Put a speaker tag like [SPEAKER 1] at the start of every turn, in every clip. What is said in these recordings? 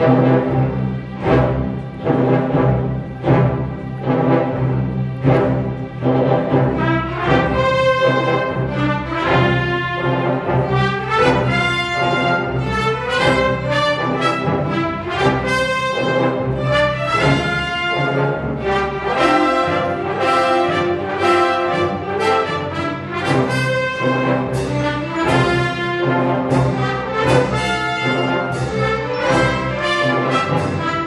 [SPEAKER 1] Thank you. Bye.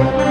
[SPEAKER 1] Thank you.